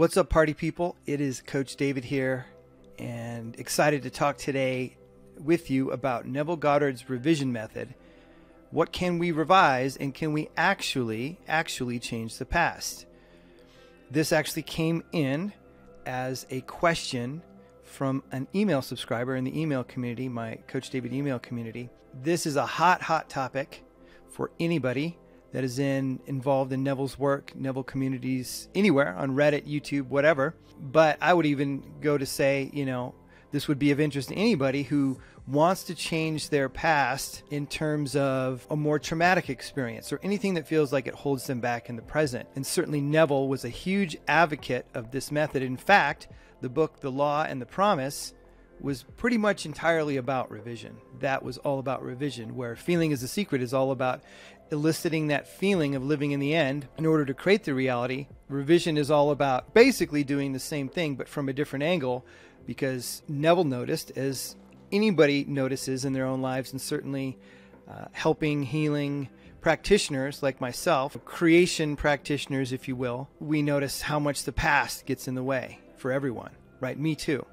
What's up, party people? It is Coach David here, and excited to talk today with you about Neville Goddard's revision method. What can we revise, and can we actually, actually change the past? This actually came in as a question from an email subscriber in the email community, my Coach David email community. This is a hot, hot topic for anybody that is in involved in Neville's work, Neville communities anywhere on Reddit, YouTube, whatever. But I would even go to say, you know, this would be of interest to anybody who wants to change their past in terms of a more traumatic experience or anything that feels like it holds them back in the present. And certainly Neville was a huge advocate of this method. In fact, the book The Law and the Promise was pretty much entirely about revision. That was all about revision, where Feeling is the Secret is all about eliciting that feeling of living in the end in order to create the reality. Revision is all about basically doing the same thing, but from a different angle, because Neville noticed, as anybody notices in their own lives, and certainly uh, helping, healing, practitioners like myself, creation practitioners, if you will, we notice how much the past gets in the way for everyone, right? Me too.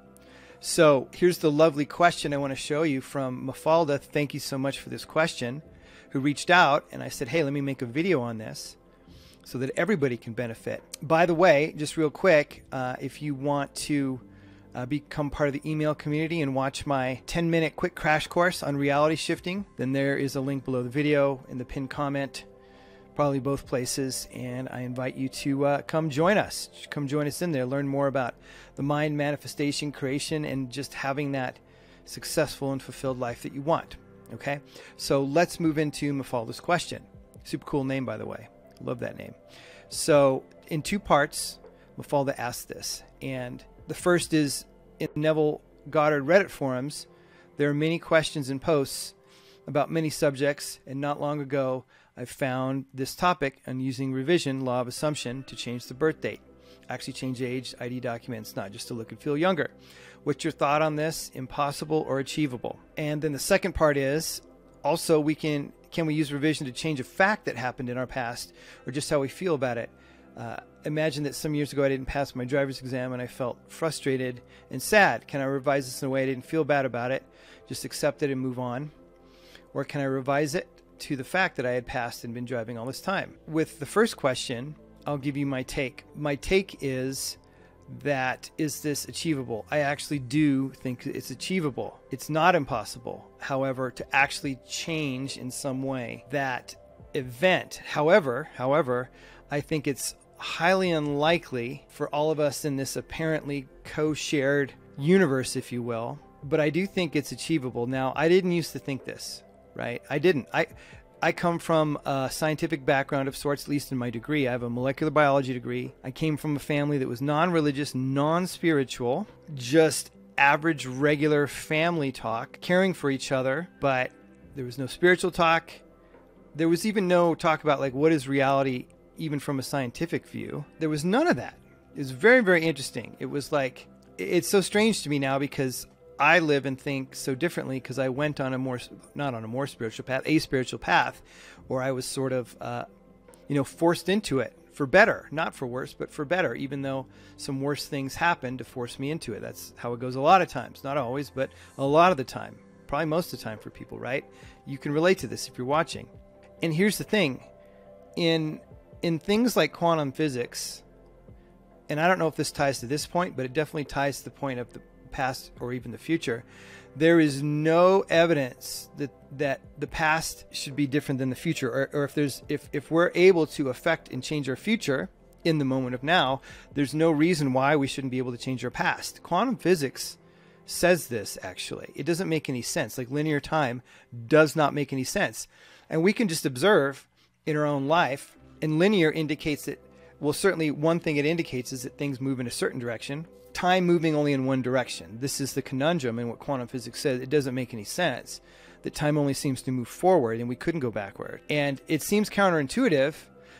So here's the lovely question I want to show you from Mafalda. Thank you so much for this question. Who reached out and I said, hey, let me make a video on this so that everybody can benefit. By the way, just real quick, uh, if you want to uh, become part of the email community and watch my 10 minute quick crash course on reality shifting, then there is a link below the video in the pinned comment probably both places. And I invite you to uh, come join us. Come join us in there. Learn more about the mind, manifestation, creation, and just having that successful and fulfilled life that you want. Okay, so let's move into Mafalda's question. Super cool name, by the way. Love that name. So, in two parts, Mafalda asked this. And the first is in Neville Goddard Reddit forums, there are many questions and posts about many subjects. And not long ago, I found this topic on using revision, law of assumption, to change the birth date. Actually, change age, ID documents, not just to look and feel younger. What's your thought on this? Impossible or achievable? And then the second part is also we can can we use revision to change a fact that happened in our past or just how we feel about it? Uh, imagine that some years ago I didn't pass my driver's exam and I felt frustrated and sad. Can I revise this in a way I didn't feel bad about it? Just accept it and move on? Or can I revise it to the fact that I had passed and been driving all this time. With the first question, I'll give you my take. My take is that is this achievable? I actually do think it's achievable. It's not impossible, however, to actually change in some way that event. However, however, I think it's highly unlikely for all of us in this apparently co-shared universe, if you will. But I do think it's achievable. Now, I didn't used to think this right? I didn't. I I come from a scientific background of sorts, at least in my degree. I have a molecular biology degree. I came from a family that was non religious, non spiritual, just average, regular family talk, caring for each other, but there was no spiritual talk. There was even no talk about, like, what is reality, even from a scientific view. There was none of that. It was very, very interesting. It was like, it's so strange to me now because I live and think so differently because I went on a more, not on a more spiritual path, a spiritual path, where I was sort of, uh, you know, forced into it for better, not for worse, but for better, even though some worse things happened to force me into it. That's how it goes a lot of times. Not always, but a lot of the time. Probably most of the time for people, right? You can relate to this if you're watching. And here's the thing in in things like quantum physics, and I don't know if this ties to this point, but it definitely ties to the point of the past or even the future, there is no evidence that that the past should be different than the future, or, or if there's if if we're able to affect and change our future in the moment of now, there's no reason why we shouldn't be able to change our past. Quantum physics says this actually. It doesn't make any sense. Like linear time does not make any sense. And we can just observe in our own life, and linear indicates that, well, certainly one thing it indicates is that things move in a certain direction time moving only in one direction. This is the conundrum in what quantum physics says. It doesn't make any sense that time only seems to move forward and we couldn't go backward. And it seems counterintuitive.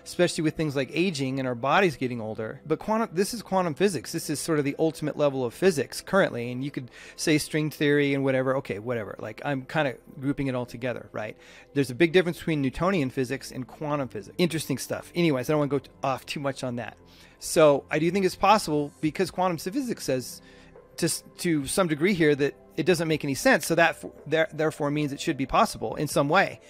Especially with things like aging and our bodies getting older. But quantum, this is quantum physics. This is sort of the ultimate level of physics currently. And you could say string theory and whatever. Okay, whatever. Like I'm kind of grouping it all together, right? There's a big difference between Newtonian physics and quantum physics. Interesting stuff. Anyways, I don't want to go off too much on that. So I do think it's possible because quantum physics says to, to some degree here that it doesn't make any sense. So that there, therefore means it should be possible in some way.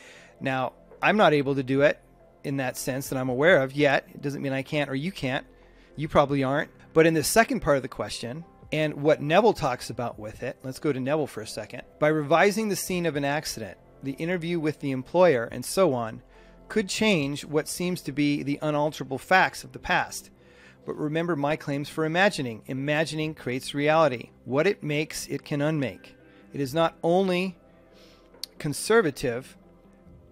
Now, I'm not able to do it in that sense that I'm aware of yet. It doesn't mean I can't or you can't. You probably aren't. But in the second part of the question, and what Neville talks about with it, let's go to Neville for a second. By revising the scene of an accident, the interview with the employer, and so on, could change what seems to be the unalterable facts of the past. But remember my claims for imagining. Imagining creates reality. What it makes, it can unmake. It is not only conservative,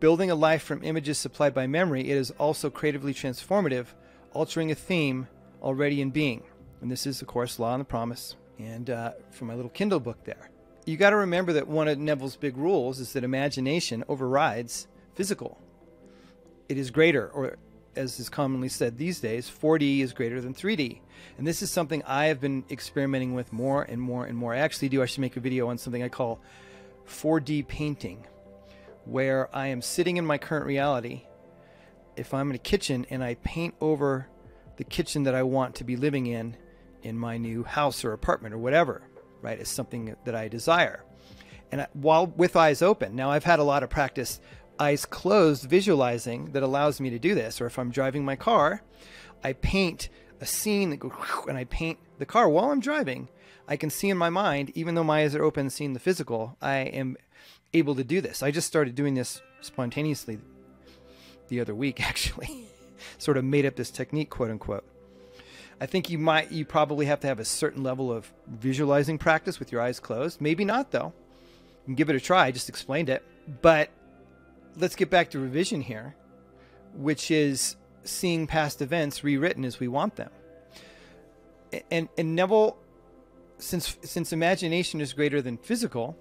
building a life from images supplied by memory, it is also creatively transformative, altering a theme already in being. And this is, of course, Law and the Promise, and uh, from my little Kindle book there. You got to remember that one of Neville's big rules is that imagination overrides physical. It is greater, or as is commonly said these days, 4D is greater than 3D. And this is something I have been experimenting with more and more and more. I actually do, I should make a video on something I call 4D painting, where I am sitting in my current reality. If I'm in a kitchen and I paint over the kitchen that I want to be living in, in my new house or apartment or whatever, right, is something that I desire. And while with eyes open, now I've had a lot of practice eyes closed visualizing that allows me to do this. Or if I'm driving my car, I paint a scene that goes and I paint the car while I'm driving. I can see in my mind, even though my eyes are open, seeing the physical, I am able to do this. I just started doing this spontaneously the other week, actually. sort of made up this technique, quote unquote. I think you might, you probably have to have a certain level of visualizing practice with your eyes closed. Maybe not, though. You can give it a try. I just explained it. But let's get back to revision here, which is seeing past events rewritten as we want them. And and Neville, since since imagination is greater than physical,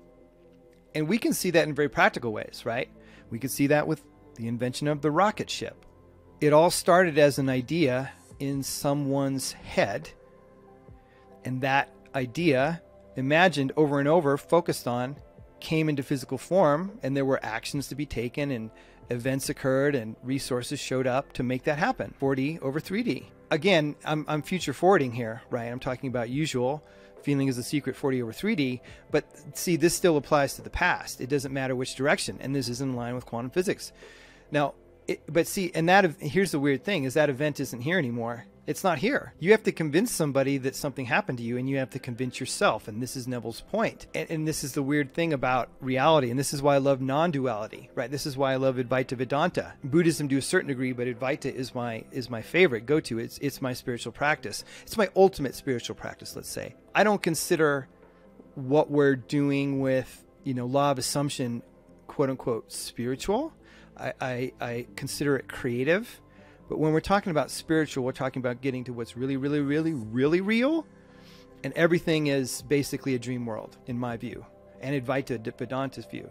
and we can see that in very practical ways, right? We could see that with the invention of the rocket ship. It all started as an idea in someone's head, and that idea, imagined over and over, focused on, came into physical form and there were actions to be taken and events occurred and resources showed up to make that happen 4D over 3D. Again, I'm, I'm future forwarding here, right? I'm talking about usual feeling is a secret 4D over 3D. But see, this still applies to the past. It doesn't matter which direction. And this is in line with quantum physics. Now, it, but see, and that here's the weird thing is that event isn't here anymore. It's not here. You have to convince somebody that something happened to you, and you have to convince yourself. And this is Neville's point. And, and this is the weird thing about reality. And this is why I love non duality, right? This is why I love Advaita Vedanta. Buddhism to a certain degree, but Advaita is my is my favorite go to. It's, it's my spiritual practice. It's my ultimate spiritual practice, let's say. I don't consider what we're doing with, you know, law of assumption, quote unquote, spiritual. I, I, I consider it creative but when we're talking about spiritual, we're talking about getting to what's really, really, really, really real. And everything is basically a dream world, in my view, and Advaita Vedanta's view.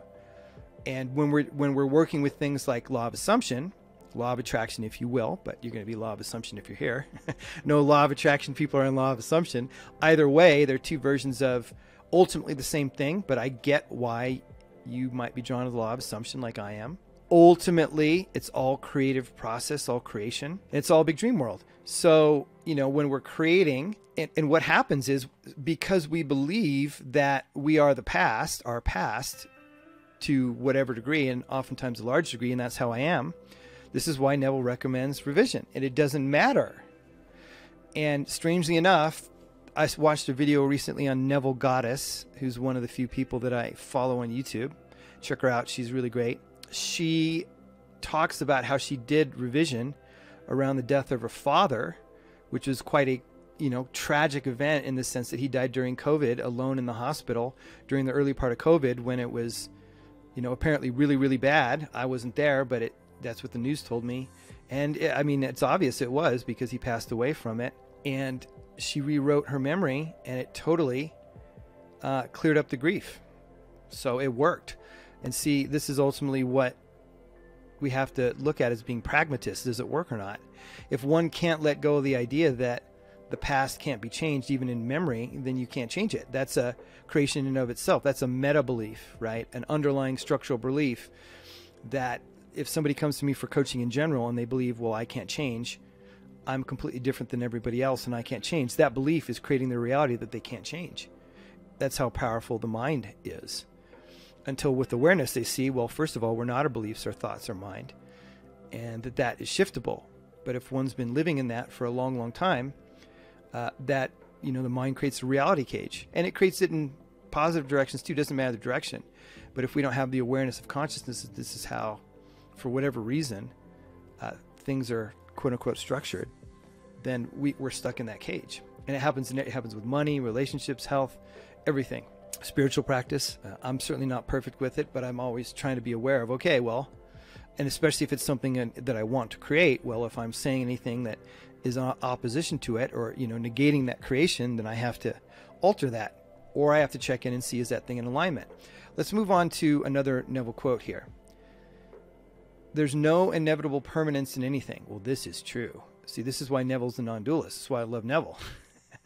And when we're when we're working with things like law of assumption, law of attraction, if you will, but you're going to be law of assumption if you're here. no law of attraction people are in law of assumption. Either way, they're two versions of ultimately the same thing, but I get why you might be drawn to the law of assumption like I am ultimately it's all creative process all creation. It's all big dream world. So you know when we're creating and, and, what happens is because we believe that we are the past our past to whatever degree and oftentimes a large degree and that's how i am this is why neville recommends revision and it doesn't matter. And strangely enough i watched a video recently on neville goddess who's one of the few people that i follow on youtube. Check her out she's really great she talks about how she did revision around the death of her father, which was quite a you know tragic event in the sense that he died during COVID, alone in the hospital during the early part of COVID when it was, you know, apparently really really bad. I wasn't there, but it that's what the news told me, and it, I mean it's obvious it was because he passed away from it, and she rewrote her memory, and it totally uh, cleared up the grief. So it worked. And see, this is ultimately what we have to look at as being pragmatists. Does it work or not? If one can't let go of the idea that the past can't be changed even in memory, then you can't change it. That's a creation in and of itself. That's a meta belief, right? An underlying structural belief that if somebody comes to me for coaching in general and they believe, well, I can't change, I'm completely different than everybody else and I can't change, that belief is creating the reality that they can't change. That's how powerful the mind is. Until with awareness they see, well, first of all, we're not our beliefs, our thoughts, our mind, and that that is shiftable. But if one's been living in that for a long, long time, uh, that you know the mind creates a reality cage, and it creates it in positive directions too. Doesn't matter the direction, but if we don't have the awareness of consciousness, that this is how, for whatever reason, uh, things are quote unquote structured, then we, we're stuck in that cage. And it happens. It happens with money, relationships, health, everything. Spiritual practice. Uh, I'm certainly not perfect with it, but I'm always trying to be aware of. Okay, well, and especially if it's something that I want to create. Well, if I'm saying anything that is opposition to it, or you know, negating that creation, then I have to alter that, or I have to check in and see is that thing in alignment. Let's move on to another Neville quote here. There's no inevitable permanence in anything. Well, this is true. See, this is why Neville's a non-dualist. This is why I love Neville.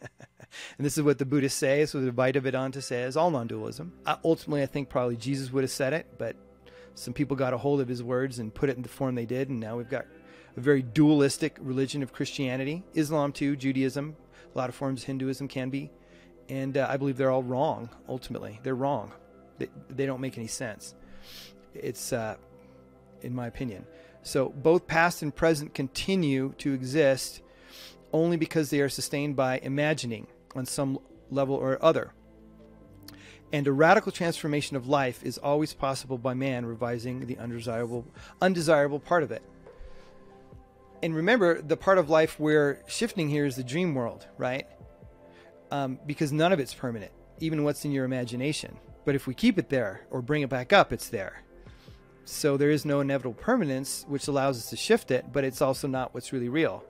and this is what the Buddhists say. so the Advaita says, all non-dualism. Uh, ultimately, I think probably Jesus would have said it, but some people got a hold of his words and put it in the form they did, and now we've got a very dualistic religion of Christianity. Islam, too, Judaism, a lot of forms of Hinduism can be. And uh, I believe they're all wrong, ultimately. They're wrong. They, they don't make any sense. It's, uh, in my opinion. So both past and present continue to exist only because they are sustained by imagining on some level or other. And a radical transformation of life is always possible by man revising the undesirable, undesirable part of it. And remember, the part of life we're shifting here is the dream world, right? Um, because none of it's permanent, even what's in your imagination. But if we keep it there or bring it back up, it's there. So there is no inevitable permanence, which allows us to shift it, but it's also not what's really real.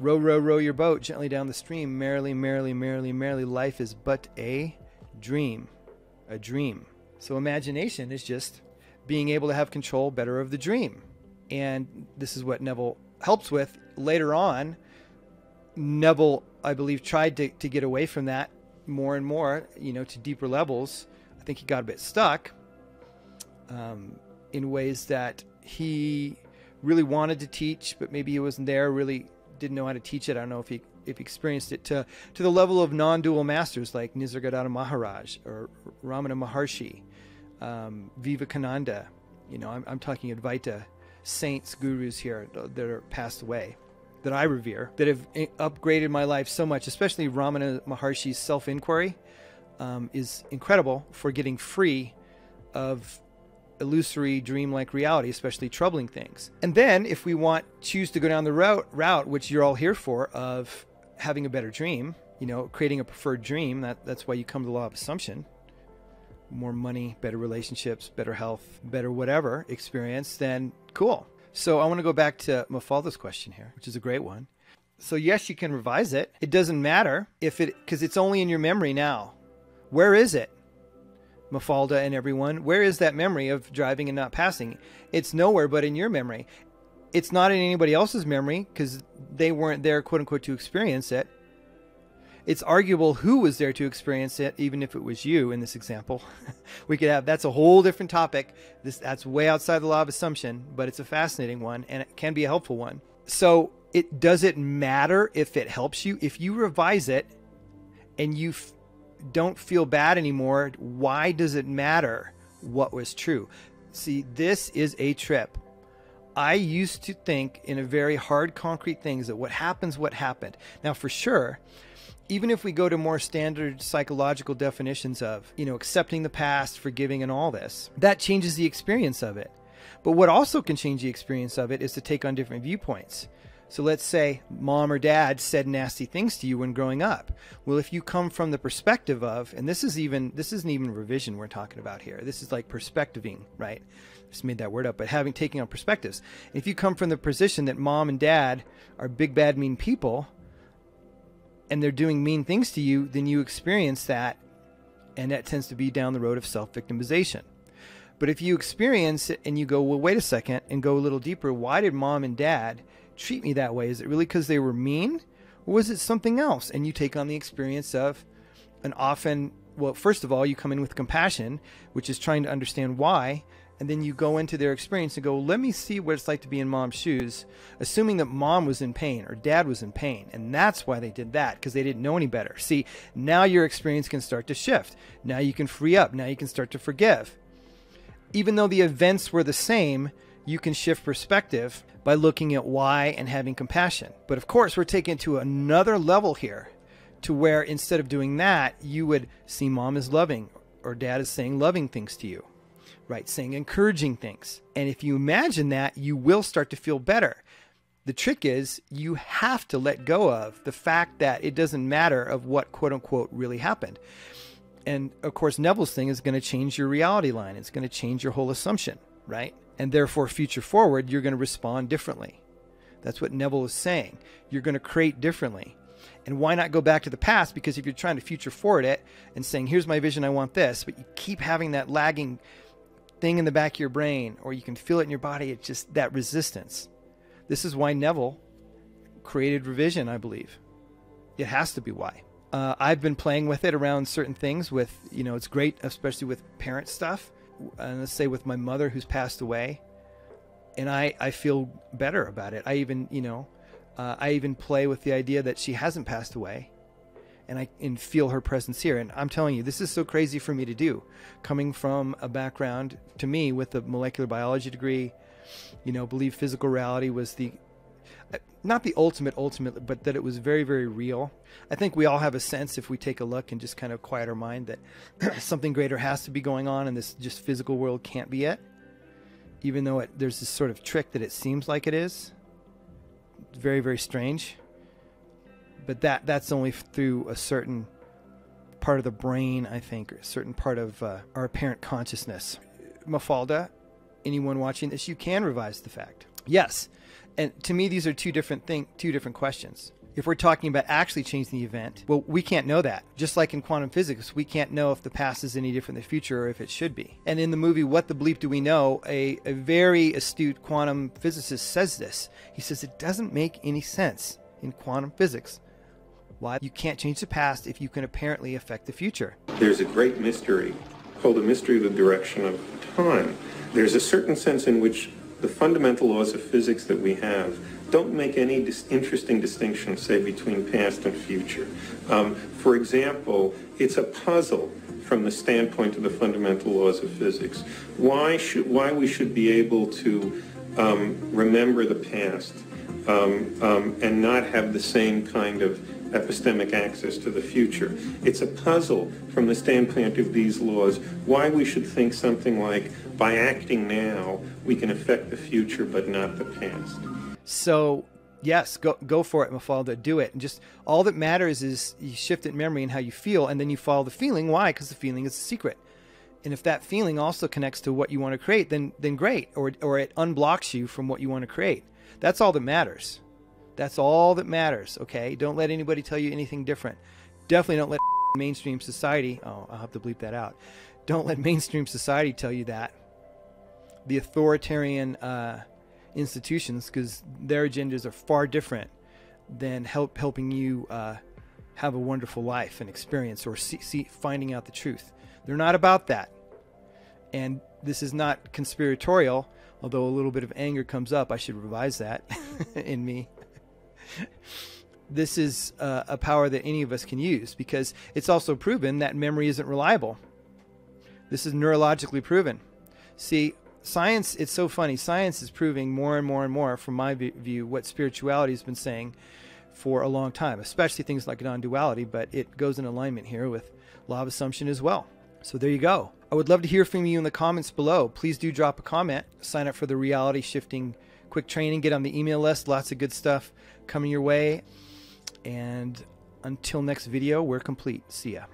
Row, row, row your boat gently down the stream. Merrily, merrily, merrily, merrily. Life is but a dream. A dream. So imagination is just being able to have control better of the dream. And this is what Neville helps with later on. Neville, I believe, tried to, to get away from that more and more, you know, to deeper levels. I think he got a bit stuck um, in ways that he really wanted to teach, but maybe he wasn't there, really didn't know how to teach it. I don't know if he if he experienced it to to the level of non-dual masters like Nisargadatta Maharaj or Ramana Maharshi, um, Vivekananda. You know, I'm, I'm talking Advaita saints, gurus here that are passed away that I revere that have upgraded my life so much, especially Ramana Maharshi's self inquiry um, is incredible for getting free of illusory dream-like reality, especially troubling things. And then if we want choose to go down the route route which you're all here for of having a better dream, you know, creating a preferred dream, that that's why you come to the law of assumption. More money, better relationships, better health, better whatever experience, then cool. So I want to go back to Mafalda's question here, which is a great one. So yes, you can revise it. It doesn't matter if it because it's only in your memory now. Where is it? Mafalda and everyone, where is that memory of driving and not passing? It's nowhere but in your memory. It's not in anybody else's memory because they weren't there, quote unquote, to experience it. It's arguable who was there to experience it, even if it was you in this example. we could have that's a whole different topic. This that's way outside the law of assumption, but it's a fascinating one and it can be a helpful one. So it does it matter if it helps you if you revise it and you don't feel bad anymore why does it matter what was true? See this is a trip. I used to think in a very hard concrete things that what happens what happened. Now for sure even if we go to more standard psychological definitions of you know accepting the past forgiving and all this that changes the experience of it. But what also can change the experience of it is to take on different viewpoints so let's say mom or dad said nasty things to you when growing up. Well, if you come from the perspective of, and this is even this isn't even revision we're talking about here. This is like perspectiving, right? Just made that word up, but having taking on perspectives. If you come from the position that mom and dad are big bad mean people and they're doing mean things to you, then you experience that and that tends to be down the road of self-victimization. But if you experience it and you go, well, wait a second, and go a little deeper, why did mom and dad treat me that way? Is it really because they were mean? Or was it something else? And you take on the experience of an often, well, first of all, you come in with compassion, which is trying to understand why. And then you go into their experience and go, let me see what it's like to be in mom's shoes, assuming that mom was in pain or dad was in pain. And that's why they did that, because they didn't know any better. See, now your experience can start to shift. Now you can free up. Now you can start to forgive even though the events were the same, you can shift perspective by looking at why and having compassion. But of course, we're taking to another level here to where instead of doing that, you would see mom is loving or dad is saying loving things to you, right? Saying encouraging things. And if you imagine that, you will start to feel better. The trick is you have to let go of the fact that it doesn't matter of what quote unquote really happened and of course neville's thing is going to change your reality line it's going to change your whole assumption right and therefore future forward you're going to respond differently. That's what neville is saying. You're going to create differently. And why not go back to the past? Because if you're trying to future forward it and saying here's my vision i want this but you keep having that lagging thing in the back of your brain or you can feel it in your body it's just that resistance. This is why neville created revision i believe. It has to be why. Uh, I've been playing with it around certain things. With you know, it's great, especially with parent stuff. And let's say with my mother who's passed away, and I I feel better about it. I even you know, uh, I even play with the idea that she hasn't passed away, and I and feel her presence here. And I'm telling you, this is so crazy for me to do, coming from a background to me with a molecular biology degree. You know, believe physical reality was the not the ultimate ultimate but that it was very very real. I think we all have a sense if we take a look and just kind of quiet our mind that something greater has to be going on and this just physical world can't be it even though it, there's this sort of trick that it seems like it is. Very very strange. But that that's only through a certain part of the brain i think or a certain part of uh, our apparent consciousness. Mafalda anyone watching this you can revise the fact. Yes and to me, these are two different thing, two different questions. If we're talking about actually changing the event, well, we can't know that. Just like in quantum physics, we can't know if the past is any different than the future or if it should be. And in the movie What the Bleep Do We Know, a, a very astute quantum physicist says this. He says it doesn't make any sense in quantum physics why you can't change the past if you can apparently affect the future. There's a great mystery called the mystery of the direction of time. There's a certain sense in which the fundamental laws of physics that we have don't make any dis interesting distinction, say, between past and future. Um, for example, it's a puzzle from the standpoint of the fundamental laws of physics. Why should why we should be able to um, remember the past um, um and not have the same kind of epistemic access to the future. It's a puzzle from the standpoint of these laws why we should think something like by acting now we can affect the future but not the past. So yes, go go for it, Mafalda. Do it. And just all that matters is you shift it in memory and how you feel, and then you follow the feeling. Why? Because the feeling is a secret. And if that feeling also connects to what you want to create, then then great. Or or it unblocks you from what you want to create. That's all that matters. That's all that matters, okay? Don't let anybody tell you anything different. Definitely don't let mainstream society, oh, I'll have to bleep that out. Don't let mainstream society tell you that. The authoritarian uh, institutions, because their agendas are far different than help helping you uh, have a wonderful life and experience or see, see, finding out the truth. They're not about that. And this is not conspiratorial, although a little bit of anger comes up. I should revise that in me this is uh, a power that any of us can use because it's also proven that memory isn't reliable. This is neurologically proven. See, science, it's so funny. Science is proving more and more and more, from my view, what spirituality has been saying for a long time, especially things like non duality, but it goes in alignment here with law of assumption as well. So there you go. I would love to hear from you in the comments below. Please do drop a comment. Sign up for the reality shifting quick training, get on the email list. Lots of good stuff coming your way. And until next video, we're complete. See ya.